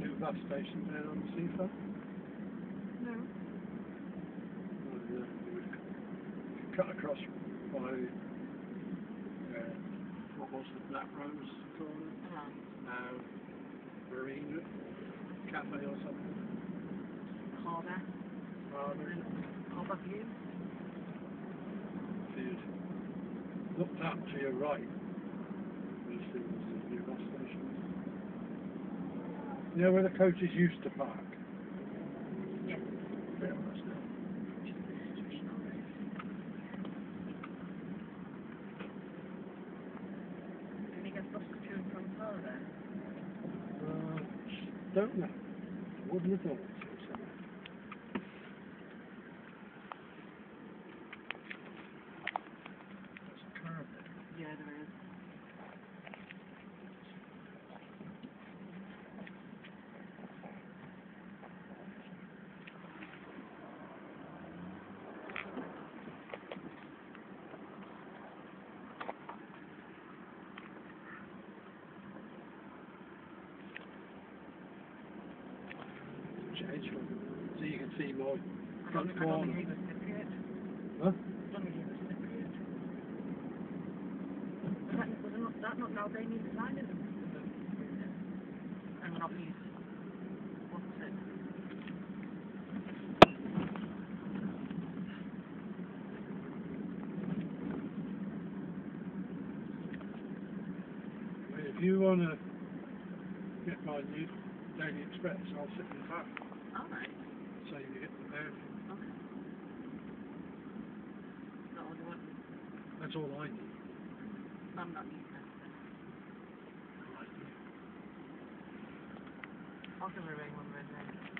new bus station there on the seafront. Cut across by uh, what was the Black Rose corner? Uh-huh. Now Marine Cafe or something. Harbour. Harbour. Harbour View. If you'd looked up to your right, you'd see the new bus station. You know where the coaches used to park? Yes. There was now. Can you get buses to and from Harbour? Uh, don't know. Wouldn't have thought. Yeah, there is. From, so you can see I front don't, I don't corner. think he was Cypriot. Huh? I don't think he was Cypriot. Was that, not, that not an Albanian design in it? And not his, what's it? If you want to get my new Daily Express, I'll sit in the back. Alright. So you get the there. Okay. Not all you want. That's all I need. I'm not using it. I'll give her a ring when we're in there.